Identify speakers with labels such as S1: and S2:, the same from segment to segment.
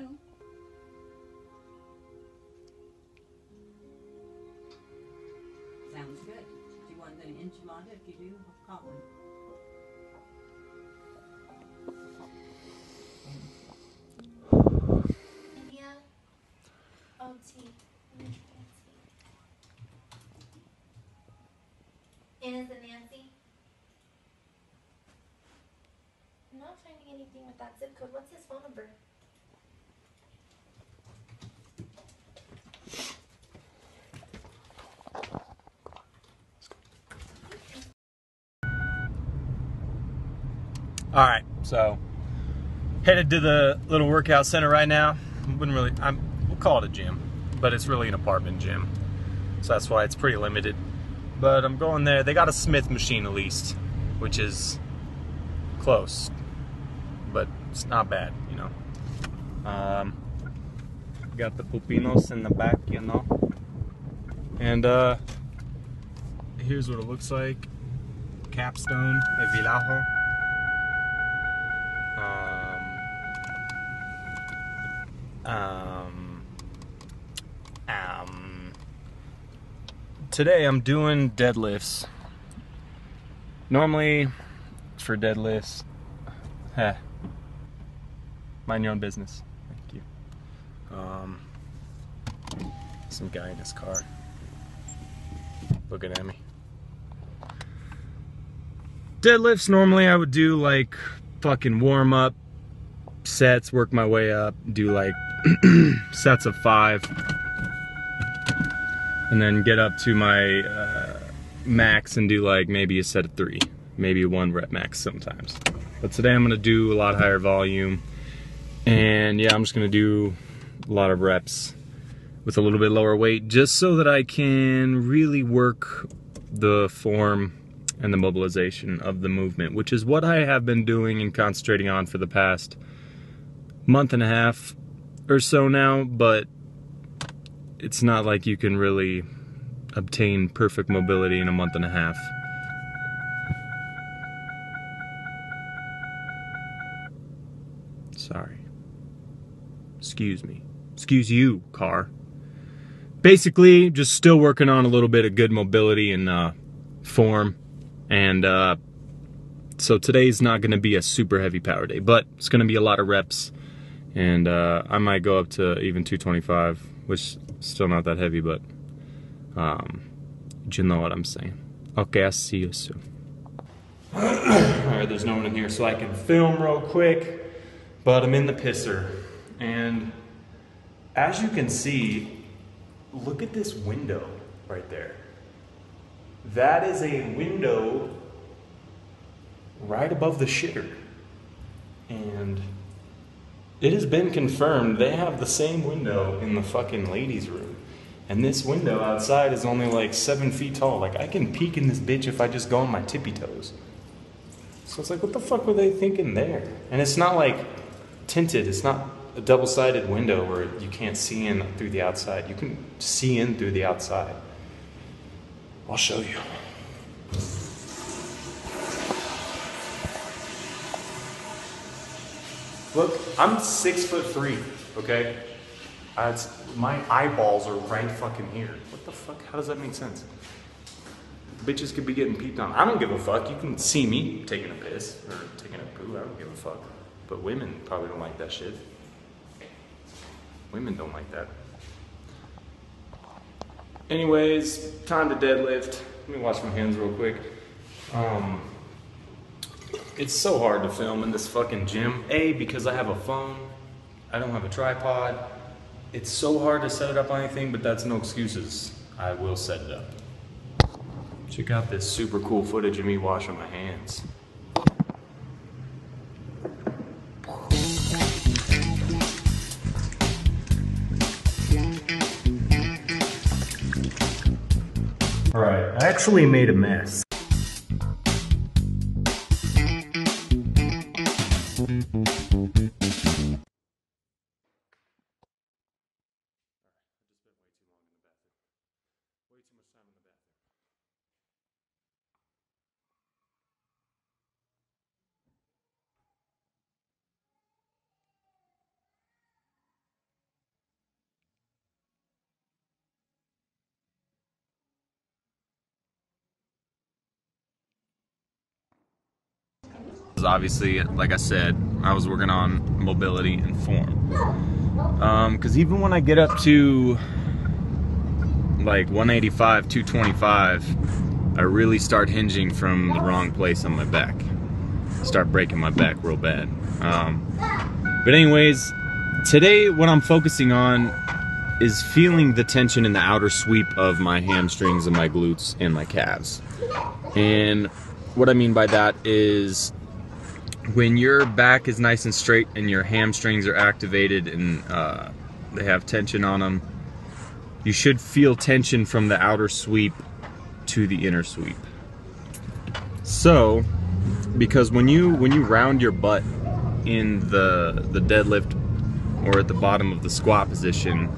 S1: know. Sounds good. Do you want an enchilada? If you do, I'll call one.
S2: India. Um, OT. And is it Nancy? I'm not finding anything with that zip code. What's his phone number?
S3: All right, so headed to the little workout center right now. Wouldn't really, I'm, we'll call it a gym, but it's really an apartment gym, so that's why it's pretty limited. But I'm going there. They got a Smith machine at least, which is close, but it's not bad, you know. Um, got the pupinos in the back, you know. And uh, here's what it looks like. Capstone, Evilajo. Um, um, today I'm doing deadlifts. Normally, for deadlifts, heh, mind your own business. Thank you. Um, some guy in his car looking at me. Deadlifts, normally I would do like fucking warm up sets, work my way up, do like sets of five, and then get up to my uh, max and do like maybe a set of three, maybe one rep max sometimes. But today I'm gonna do a lot higher volume, and yeah, I'm just gonna do a lot of reps with a little bit lower weight, just so that I can really work the form and the mobilization of the movement, which is what I have been doing and concentrating on for the past month and a half or so now, but it's not like you can really obtain perfect mobility in a month and a half. Sorry. Excuse me. Excuse you, car. Basically, just still working on a little bit of good mobility and uh, form. And uh, so today's not going to be a super heavy power day, but it's going to be a lot of reps and uh, I might go up to even 225, which still not that heavy, but um, you know what I'm saying. Okay, I'll see you soon. All right, there's no one in here, so I can film real quick, but I'm in the pisser, and as you can see, look at this window right there. That is a window right above the shitter, and it has been confirmed they have the same window in the fucking ladies' room. And this window outside is only like seven feet tall. Like, I can peek in this bitch if I just go on my tippy toes. So it's like, what the fuck were they thinking there? And it's not like tinted, it's not a double sided window where you can't see in through the outside. You can see in through the outside. I'll show you. Look, I'm six foot three, okay? Uh, my eyeballs are right fucking here. What the fuck? How does that make sense? Bitches could be getting peeped on. I don't give a fuck. You can see me taking a piss or taking a poo. I don't give a fuck. But women probably don't like that shit. Women don't like that. Anyways, time to deadlift. Let me wash my hands real quick. Um, it's so hard to film in this fucking gym. A, because I have a phone. I don't have a tripod. It's so hard to set it up on anything, but that's no excuses. I will set it up. Check out this super cool footage of me washing my hands. All right, I actually made a mess. Obviously, like I said, I was working on mobility and form. Because even when I get up to like 185, 225, I really start hinging from the wrong place on my back. Start breaking my back real bad. Um, but anyways, today what I'm focusing on is feeling the tension in the outer sweep of my hamstrings and my glutes and my calves. And what I mean by that is when your back is nice and straight and your hamstrings are activated and uh, they have tension on them, you should feel tension from the outer sweep to the inner sweep. So, because when you when you round your butt in the the deadlift or at the bottom of the squat position,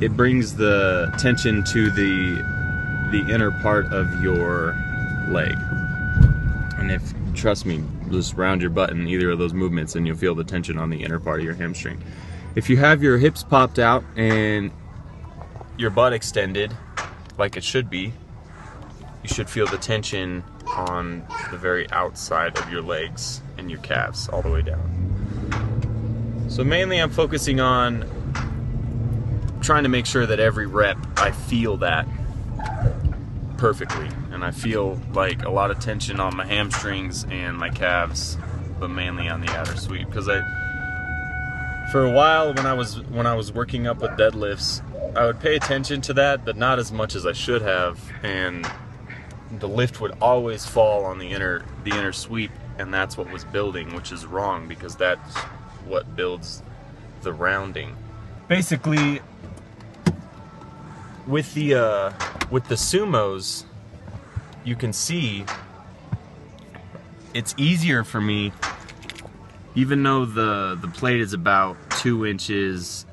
S3: it brings the tension to the the inner part of your leg. And if trust me, just round your butt in either of those movements and you'll feel the tension on the inner part of your hamstring. If you have your hips popped out and your butt extended like it should be, you should feel the tension on the very outside of your legs and your calves all the way down. So mainly I'm focusing on trying to make sure that every rep I feel that perfectly and I feel like a lot of tension on my hamstrings and my calves but mainly on the outer sweep. Because I for a while when I was when I was working up with deadlifts I would pay attention to that but not as much as I should have and the lift would always fall on the inner the inner sweep and that's what was building which is wrong because that's what builds the rounding. Basically with the uh, with the sumos, you can see it's easier for me, even though the the plate is about two inches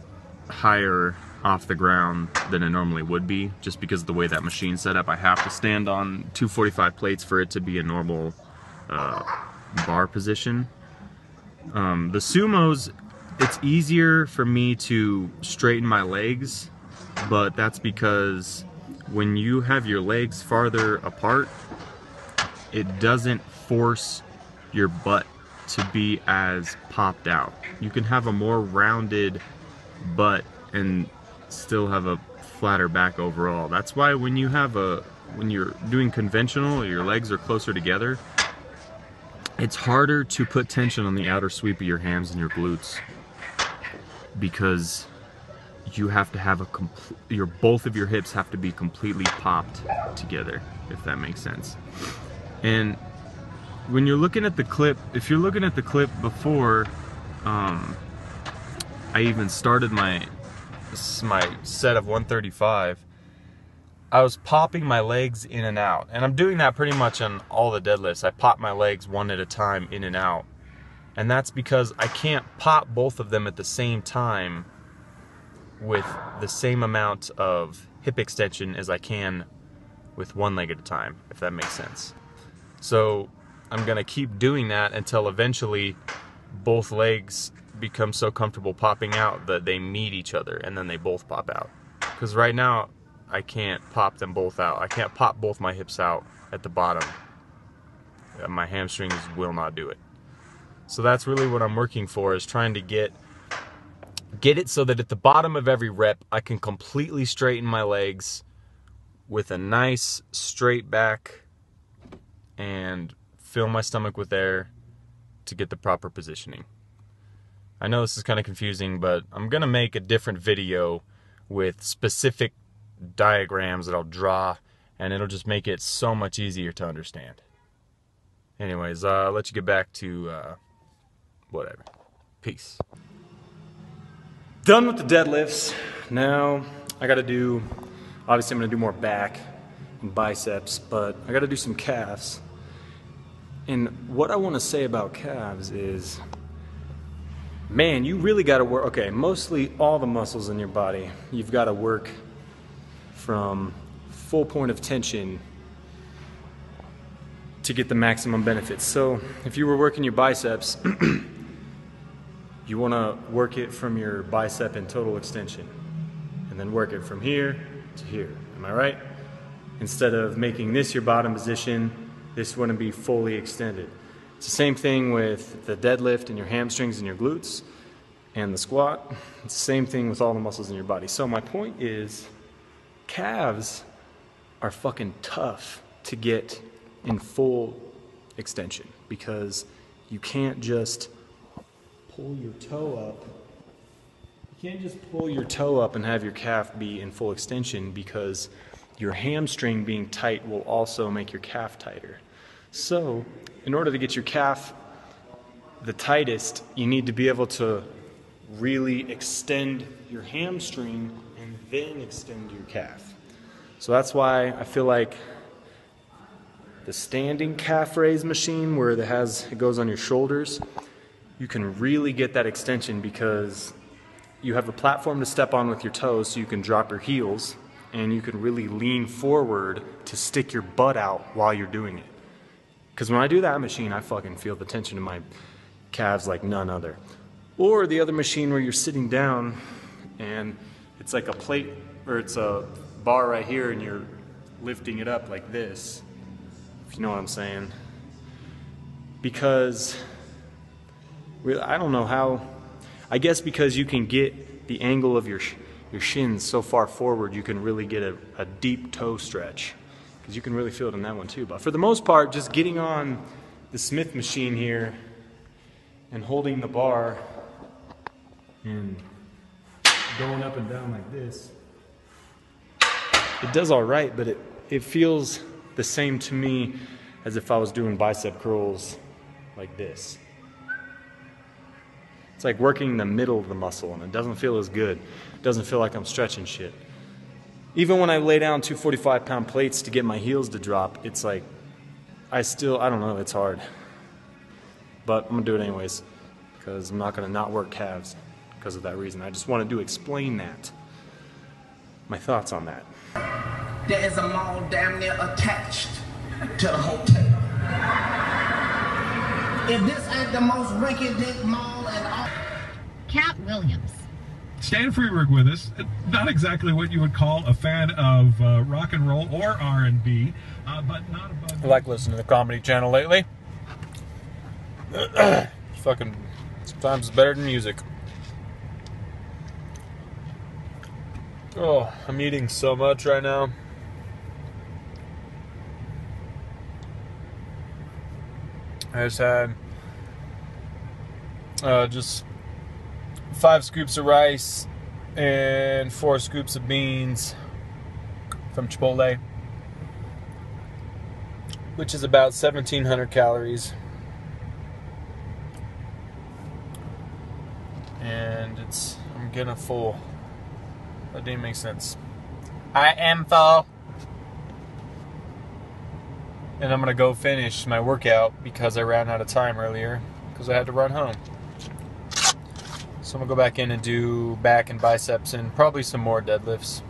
S3: higher off the ground than it normally would be, just because of the way that machine's set up. I have to stand on 245 plates for it to be a normal uh, bar position. Um, the sumos, it's easier for me to straighten my legs but that's because when you have your legs farther apart, it doesn't force your butt to be as popped out. You can have a more rounded butt and still have a flatter back overall. That's why when you have a when you're doing conventional, your legs are closer together, it's harder to put tension on the outer sweep of your hams and your glutes because you have to have a complete your both of your hips have to be completely popped together if that makes sense. And when you're looking at the clip if you're looking at the clip before um, I even started my my set of 135 I was popping my legs in and out. And I'm doing that pretty much on all the deadlifts. I pop my legs one at a time in and out. And that's because I can't pop both of them at the same time with the same amount of hip extension as I can with one leg at a time, if that makes sense. So I'm gonna keep doing that until eventually both legs become so comfortable popping out that they meet each other and then they both pop out. Because right now I can't pop them both out. I can't pop both my hips out at the bottom. Uh, my hamstrings will not do it. So that's really what I'm working for is trying to get get it so that at the bottom of every rep, I can completely straighten my legs with a nice straight back and fill my stomach with air to get the proper positioning. I know this is kind of confusing, but I'm going to make a different video with specific diagrams that I'll draw, and it'll just make it so much easier to understand. Anyways, uh, I'll let you get back to uh, whatever. Peace done with the deadlifts. Now I gotta do, obviously I'm gonna do more back and biceps, but I gotta do some calves. And what I wanna say about calves is, man, you really gotta work, okay, mostly all the muscles in your body, you've gotta work from full point of tension to get the maximum benefits. So if you were working your biceps, you want to work it from your bicep and total extension and then work it from here to here. Am I right? Instead of making this your bottom position this wouldn't be fully extended. It's the same thing with the deadlift and your hamstrings and your glutes and the squat. It's the same thing with all the muscles in your body. So my point is calves are fucking tough to get in full extension because you can't just pull your toe up. You can't just pull your toe up and have your calf be in full extension because your hamstring being tight will also make your calf tighter. So, in order to get your calf the tightest, you need to be able to really extend your hamstring and then extend your calf. So that's why I feel like the standing calf raise machine where it has it goes on your shoulders, you can really get that extension because you have a platform to step on with your toes so you can drop your heels and you can really lean forward to stick your butt out while you're doing it. Because when I do that machine, I fucking feel the tension in my calves like none other. Or the other machine where you're sitting down and it's like a plate or it's a bar right here and you're lifting it up like this, if you know what I'm saying. Because I don't know how, I guess because you can get the angle of your, your shins so far forward, you can really get a, a deep toe stretch. Because you can really feel it in that one too. But for the most part, just getting on the Smith machine here and holding the bar and going up and down like this, it does all right, but it, it feels the same to me as if I was doing bicep curls like this. It's like working the middle of the muscle, and it doesn't feel as good. It doesn't feel like I'm stretching shit. Even when I lay down two 45 pound plates to get my heels to drop, it's like, I still, I don't know, it's hard. But I'm gonna do it anyways, because I'm not gonna not work calves because of that reason. I just wanted to explain that. My thoughts on that.
S4: There is a mall damn near attached to the hotel. If this ain't the most rinky-dink mall in all...
S5: Katt Williams.
S6: Stan Freberg with us. Not exactly what you would call a fan of uh, rock and roll or R&B, uh, but not above.
S3: I like listening to the comedy channel lately. Fucking sometimes it's better than music. Oh, I'm eating so much right now. I just had uh, just five scoops of rice and four scoops of beans from Chipotle, which is about 1,700 calories. And it's, I'm getting full. That didn't make sense. I am full. And I'm gonna go finish my workout because I ran out of time earlier because I had to run home. So I'm gonna go back in and do back and biceps and probably some more deadlifts.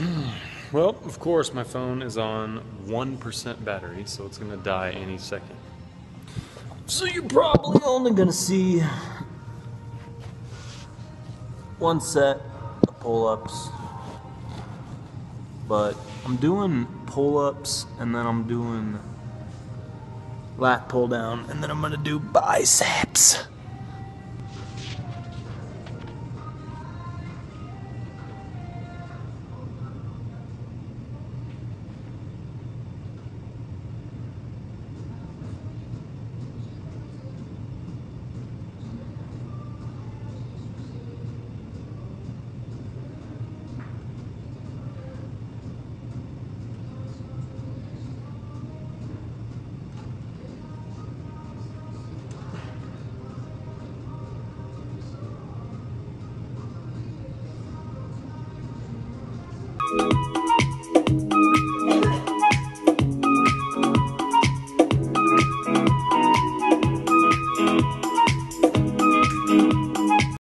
S3: well, of course, my phone is on 1% battery, so it's gonna die any second. So you're probably only gonna see one set of pull ups. But I'm doing pull ups and then I'm doing lat pull down and then I'm gonna do biceps.